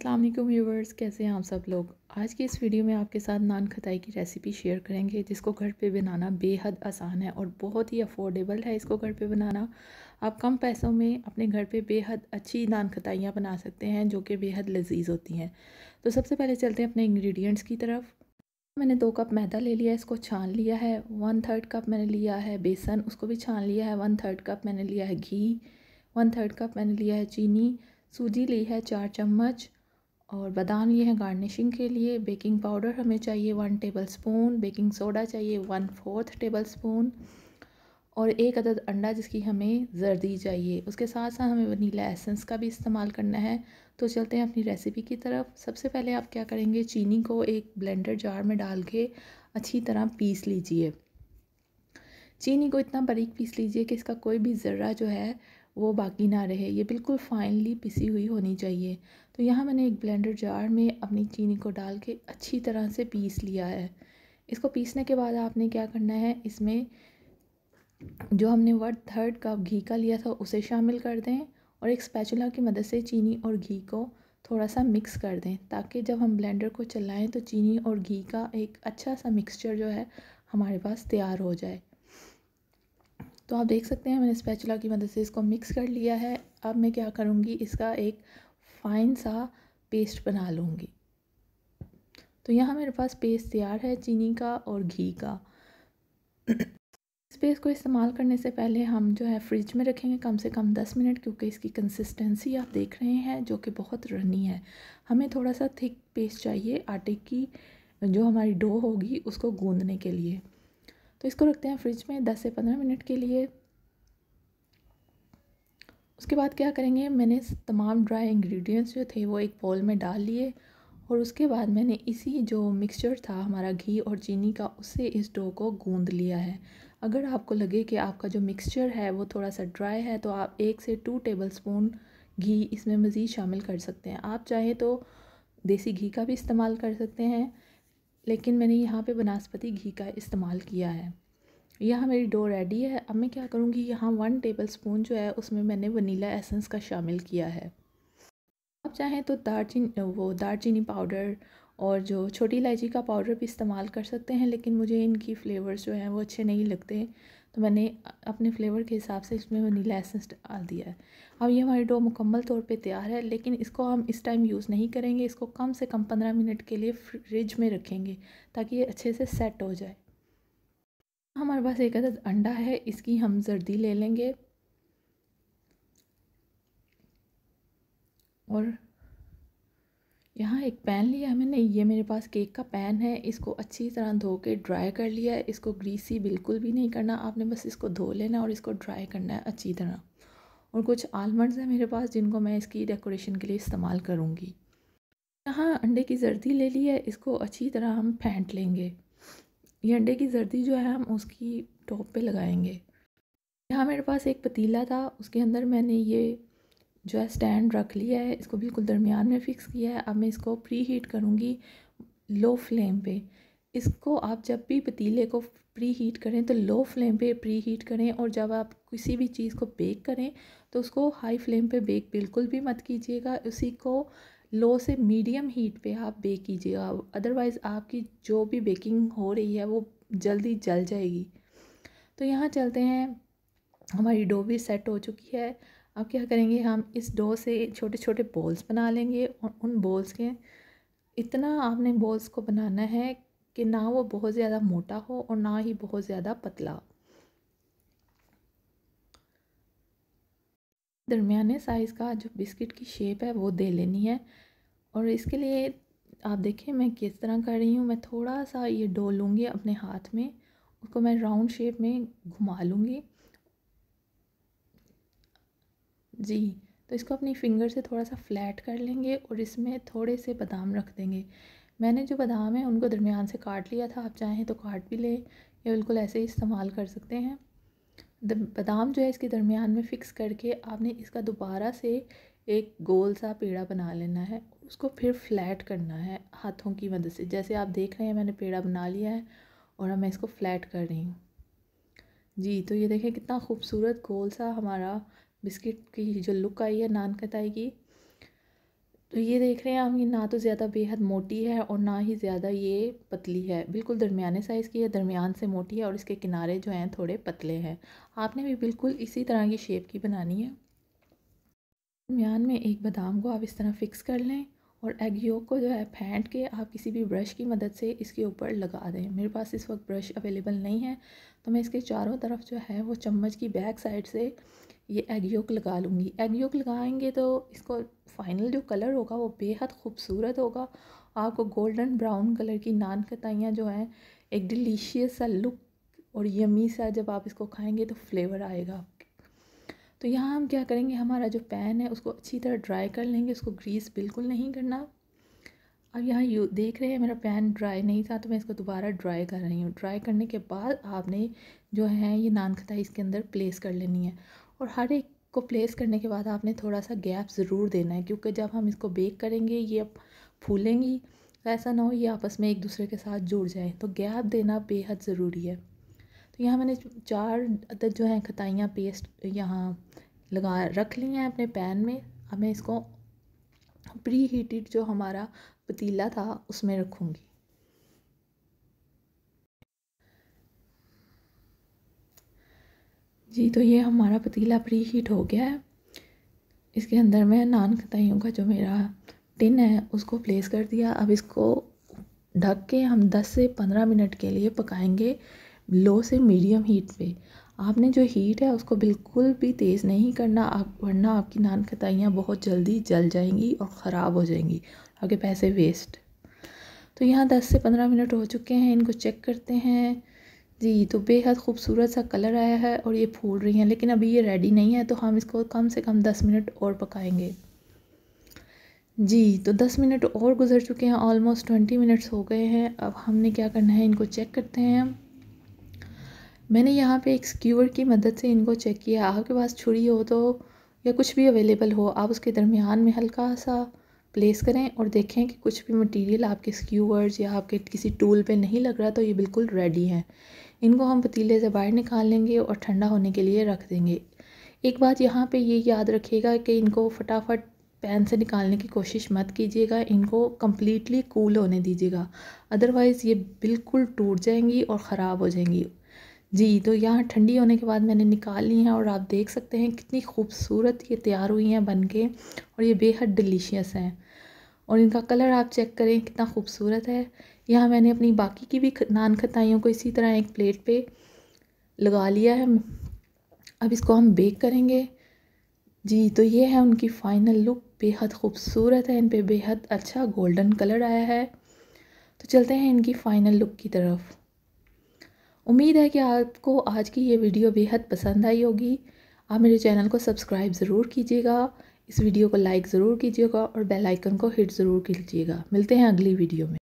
अल्लाम viewers कैसे हैं आप सब लोग? आज की इस वीडियो में आपके साथ नान खताई की रेसिपी शेयर करेंगे, जिसको घर पे बनाना बेहद आसान है और बहुत ही अफोर्डेबल है इसको घर पे बनाना। आप कम पैसों में अपने घर पे बेहद अच्छी नान खताइयाँ बना सकते हैं, जो कि बेहद लजीज होती हैं। तो सबसे पहले चलते हैं अपने इंग्रेडिएंट्स की तरफ़। मैंने दो कप मैदा ले लिया है, इसको छान लिया है। वन थर्ड कप मैंने लिया है बेसन, उसको भी छान लिया है। वन थर्ड कप मैंने लिया है घी। वन थर्ड कप मैंने लिया है चीनी। सूजी ली है चार चम्मच। और बादाम लिए हैं गार्निशिंग के लिए। बेकिंग पाउडर हमें चाहिए one tablespoon baking soda चाहिए वन फोर्थ टेबल स्पून और एक अदद अंडा जिसकी हमें जर्दी चाहिए। उसके साथ साथ हमें वनीला एसेंस का भी इस्तेमाल करना है। तो चलते हैं अपनी रेसिपी की तरफ़। सबसे पहले आप क्या करेंगे? चीनी को एक ब्लेंडर जार में डाल के अच्छी तरह पीस लीजिए। चीनी को इतना बारीक पीस लीजिए कि इसका कोई भी ज़र्रा जो है वो बाकी ना रहे। ये बिल्कुल फाइनली पिसी हुई होनी चाहिए। तो यहाँ मैंने एक ब्लेंडर जार में अपनी चीनी को डाल के अच्छी तरह से पीस लिया है। इसको पीसने के बाद आपने क्या करना है, इसमें जो हमने वन थर्ड कप घी का लिया था, उसे शामिल कर दें और एक स्पैचुला की मदद से चीनी और घी को थोड़ा सा मिक्स कर दें, ताकि जब हम ब्लेंडर को चलाएँ तो चीनी और घी का एक अच्छा सा मिक्सचर जो है, हमारे पास तैयार हो जाए। तो आप देख सकते हैं मैंने स्पैचुला की मदद से इसको मिक्स कर लिया है। अब मैं क्या करूँगी, इसका एक फ़ाइन सा पेस्ट बना लूँगी। तो यहाँ मेरे पास पेस्ट तैयार है चीनी का और घी का। इस पेस्ट को इस्तेमाल करने से पहले हम जो है फ्रिज में रखेंगे कम से कम दस मिनट, क्योंकि इसकी कंसिस्टेंसी आप देख रहे हैं, जो कि बहुत रनी है। हमें थोड़ा सा थिक पेस्ट चाहिए, आटे की जो हमारी डो होगी, उसको गूंदने के लिए। तो इसको रखते हैं फ्रिज में दस से पंद्रह मिनट के लिए। उसके बाद क्या करेंगे, मैंने तमाम ड्राई इंग्रेडिएंट्स जो थे वो एक बॉल में डाल लिए और उसके बाद मैंने इसी जो मिक्सचर था हमारा घी और चीनी का उससे इस डो को गूंद लिया है। अगर आपको लगे कि आपका जो मिक्सचर है वो थोड़ा सा ड्राई है तो आप एक से टू टेबल स्पून घी इसमें मज़ीद शामिल कर सकते हैं। आप चाहें तो देसी घी का भी इस्तेमाल कर सकते हैं। लेकिन मैंने यहाँ पे बनास्पति घी का इस्तेमाल किया है। यहाँ मेरी डो रेडी है। अब मैं क्या करूँगी? यहाँ वन टेबल स्पून जो है, उसमें मैंने वनीला एसेंस का शामिल किया है। आप चाहें तो दारचीनी, वो दारचीनी पाउडर और जो छोटी इलायची का पाउडर भी इस्तेमाल कर सकते हैं, लेकिन मुझे इनकी फ्लेवर्स जो हैं, वो अच्छे नहीं लगते। तो मैंने अपने फ्लेवर के हिसाब से इसमें वनीला एसेंस डाल दिया है। अब ये हमारी डो मुकम्मल तौर पे तैयार है, लेकिन इसको हम इस टाइम यूज़ नहीं करेंगे, इसको कम से कम पंद्रह मिनट के लिए फ्रिज में रखेंगे ताकि ये अच्छे से सेट हो जाए। हमारे पास एक अदद अंडा है, इसकी हम जर्दी ले लेंगे और यहाँ एक पैन लिया है मैंने, ये मेरे पास केक का पैन है, इसको अच्छी तरह धो के ड्राई कर लिया है, इसको ग्रीसी बिल्कुल भी नहीं करना, आपने बस इसको धो लेना और इसको ड्राई करना है अच्छी तरह। और कुछ आलमंड्स हैं मेरे पास जिनको मैं इसकी डेकोरेशन के लिए इस्तेमाल करूँगी। यहाँ अंडे की जर्दी ले ली है, इसको अच्छी तरह हम फेंट लेंगे। ये अंडे की जर्दी जो है, हम उसकी टॉप पे लगाएँगे। यहाँ मेरे पास एक पतीला था, उसके अंदर मैंने ये जो है स्टैंड रख लिया है, इसको बिल्कुल दरमियान में फ़िक्स किया है। अब मैं इसको प्री हीट करूँगी लो फ्लेम पे। इसको आप जब भी पतीले को प्री हीट करें तो लो फ्लेम पे प्री हीट करें और जब आप किसी भी चीज़ को बेक करें तो उसको हाई फ्लेम पे बेक बिल्कुल भी मत कीजिएगा। उसी को लो से मीडियम हीट पे आप बेक कीजिएगा। अदरवाइज़ आपकी जो भी बेकिंग हो रही है वो जल्दी जल जाएगी। तो यहाँ चलते हैं। हमारी डो भी सेट हो चुकी है। अब क्या करेंगे, हम इस डो से छोटे छोटे बॉल्स बना लेंगे और उन बॉल्स के, इतना आपने बॉल्स को बनाना है कि ना वो बहुत ज़्यादा मोटा हो और ना ही बहुत ज़्यादा पतला। दरमियाने साइज़ का जो बिस्किट की शेप है वो दे लेनी है। और इसके लिए आप देखें मैं किस तरह कर रही हूँ, मैं थोड़ा सा ये डो लूँगी अपने हाथ में, उसको मैं राउंड शेप में घुमा लूँगी। जी तो इसको अपनी फिंगर से थोड़ा सा फ्लैट कर लेंगे और इसमें थोड़े से बादाम रख देंगे। मैंने जो बादाम है, उनको दरमियान से काट लिया था, आप चाहें तो काट भी लें या बिल्कुल ऐसे ही इस्तेमाल कर सकते हैं। बादाम जो है, इसके दरमियान में फ़िक्स करके आपने इसका दोबारा से एक गोल सा पेड़ा बना लेना है। उसको फिर फ्लैट करना है हाथों की मदद से। जैसे आप देख रहे हैं, मैंने पेड़ा बना लिया है और अब मैं इसको फ्लैट कर रही हूँ। जी तो ये देखें कितना खूबसूरत गोल सा हमारा बिस्किट की जो लुक आई है नान कताई की तो ये देख रहे हैं हम, ये ना तो ज़्यादा बेहद मोटी है और ना ही ज़्यादा ये पतली है। बिल्कुल दरमियाने साइज़ की है, दरमियान से मोटी है और इसके किनारे जो हैं थोड़े पतले हैं। आपने भी बिल्कुल इसी तरह की शेप की बनानी है। दरमियान में एक बादाम को आप इस तरह फ़िक्स कर लें। और एग योग को जो है फेंट के आप किसी भी ब्रश की मदद से इसके ऊपर लगा दें। मेरे पास इस वक्त ब्रश अवेलेबल नहीं है तो मैं इसके चारों तरफ़ जो है वो चम्मच की बैक साइड से ये एग योग लगा लूँगी। एग योग लगाएँगे तो इसको फाइनल जो कलर होगा वो बेहद खूबसूरत होगा। आपको गोल्डन ब्राउन कलर की नान कताइयाँ जो हैं, एक डिलीशियस सा लुक और यमी सा जब आप इसको खाएँगे तो फ्लेवर आएगा। तो यहाँ हम क्या करेंगे, हमारा जो पैन है उसको अच्छी तरह ड्राई कर लेंगे, उसको ग्रीस बिल्कुल नहीं करना। अब यहाँ यू देख रहे हैं, मेरा पैन ड्राई नहीं था तो मैं इसको दोबारा ड्राई कर रही हूँ। ड्राई करने के बाद आपने जो है ये नान खताई इसके अंदर प्लेस कर लेनी है। और हर एक को प्लेस करने के बाद आपने थोड़ा सा गैप ज़रूर देना है, क्योंकि जब हम इसको बेक करेंगे, ये अब फूलेंगी, ऐसा ना हो ये आपस में एक दूसरे के साथ जुड़ जाए। तो गैप देना बेहद ज़रूरी है। तो यहाँ मैंने चार अदद जो हैं खताइयाँ पेस्ट यहाँ लगा रख ली हैं अपने पैन में। अब मैं इसको प्री हीटेड जो हमारा पतीला था उसमें रखूँगी। जी तो ये हमारा पतीला प्री हीट हो गया है। इसके अंदर मैं नान खताइयों का जो मेरा टिन है उसको प्लेस कर दिया। अब इसको ढक के हम 10 से 15 मिनट के लिए पकाएँगे। लो से मीडियम हीट पे। आपने जो हीट है, उसको बिल्कुल भी तेज़ नहीं करना। आप, वरना आपकी नान खताइयाँ बहुत जल्दी जल जाएँगी और ख़राब हो जाएँगी। आपके पैसे वेस्ट तो यहाँ 10 से 15 मिनट हो चुके हैं, इनको चेक करते हैं। जी तो बेहद खूबसूरत सा कलर आया है और ये फूल रही हैं, लेकिन अभी ये रेडी नहीं है तो हम इसको कम से कम दस मिनट और पकाएँगे। जी तो दस मिनट और गुजर चुके हैं ऑलमोस्ट ट्वेंटी मिनट्स हो गए हैं। अब हमने क्या करना है, इनको चेक करते हैं। मैंने यहाँ पे एक स्क्यूअर की मदद से इनको चेक किया। आपके पास छुरी हो तो या कुछ भी अवेलेबल हो, आप उसके दरमियान में हल्का सा प्लेस करें और देखें कि कुछ भी मटेरियल आपके स्क्यूअर्स या आपके किसी टूल पे नहीं लग रहा तो ये बिल्कुल रेडी है। इनको हम पतीले से बाहर निकाल लेंगे और ठंडा होने के लिए रख देंगे। एक बात यहाँ पे ये याद रखिएगा कि इनको फटाफट पैन से निकालने की कोशिश मत कीजिएगा, इनको कम्प्लीटली कूल होने दीजिएगा। अदरवाइज़ ये बिल्कुल टूट जाएँगी और ख़राब हो जाएँगी। जी तो यहाँ ठंडी होने के बाद मैंने निकाल ली हैं और आप देख सकते हैं कितनी खूबसूरत ये तैयार हुई हैं बन के और ये बेहद डिलीशियस हैं। और इनका कलर आप चेक करें कितना खूबसूरत है। यहाँ मैंने अपनी बाकी की भी नान खताइयों को इसी तरह एक प्लेट पे लगा लिया है। अब इसको हम बेक करेंगे। जी तो ये है उनकी फ़ाइनल लुक, बेहद खूबसूरत है, इन पर बेहद अच्छा गोल्डन कलर आया है। तो चलते हैं इनकी फ़ाइनल लुक की तरफ़। उम्मीद है कि आपको आज की ये वीडियो बेहद पसंद आई होगी। आप मेरे चैनल को सब्सक्राइब ज़रूर कीजिएगा, इस वीडियो को लाइक ज़रूर कीजिएगा और बेल आइकन को हिट ज़रूर कीजिएगा। मिलते हैं अगली वीडियो में।